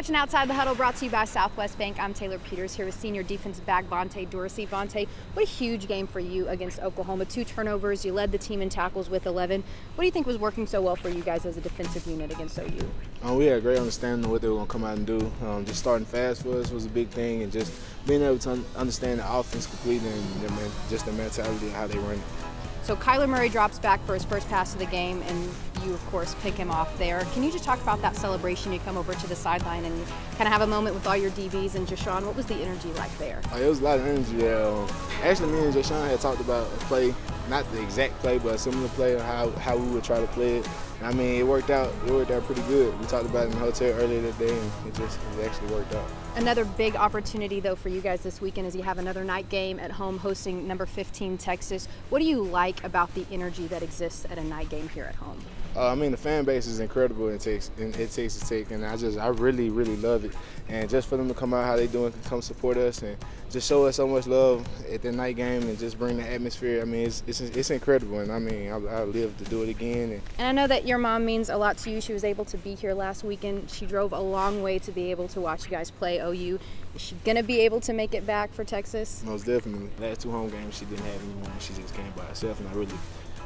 watching Outside the Huddle brought to you by Southwest Bank. I'm Taylor Peters here with senior defensive back Vaughnte Dorsey. Vaughnte, what a huge game for you against Oklahoma. Two turnovers, you led the team in tackles with 11. What do you think was working so well for you guys as a defensive unit against OU? Um, we had a great understanding of what they were going to come out and do. Um, just starting fast for us was a big thing, and just being able to un understand the offense completely and, and just the mentality of how they run it. So Kyler Murray drops back for his first pass of the game, and you, of course, pick him off there. Can you just talk about that celebration? You come over to the sideline and kind of have a moment with all your DBs and Jah'Shawn. What was the energy like there? Uh, it was a lot of energy. Um, actually, me and Jah'Shawn had talked about a play, not the exact play, but a similar play, how, how we would try to play it. I mean, it worked out. It worked out pretty good. We talked about it in the hotel earlier today, and it just it actually worked out. Another big opportunity, though, for you guys this weekend is you have another night game at home hosting number 15 Texas. What do you like about the energy that exists at a night game here at home? Uh, I mean, the fan base is incredible in Texas, in, in Texas Tech, and I just, I really, really love it. And just for them to come out how they doing, come support us, and just show us so much love at the night game, and just bring the atmosphere. I mean, it's, it's, it's incredible, and I mean, I, I live to do it again. And, and I know that your mom means a lot to you. She was able to be here last weekend. She drove a long way to be able to watch you guys play OU. Is she gonna be able to make it back for Texas? Most definitely. Last two home games, she didn't have anyone. She just came by herself, and I really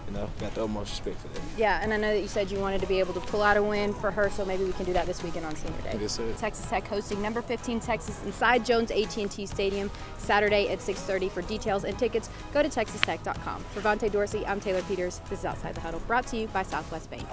you know, got the utmost respect for that. Yeah, and I know that you said you wanted to be able to pull out a win for her, so maybe we can do that this weekend on Senior Day. Yes, sir. Texas Tech hosting number 15 Texas inside Jones AT&T Stadium Saturday at 6:30. For details and tickets, go to texastech.com. For Vaughnte Dorsey, I'm Taylor Peters. This is Outside the Huddle, brought to you by Southwest Bank.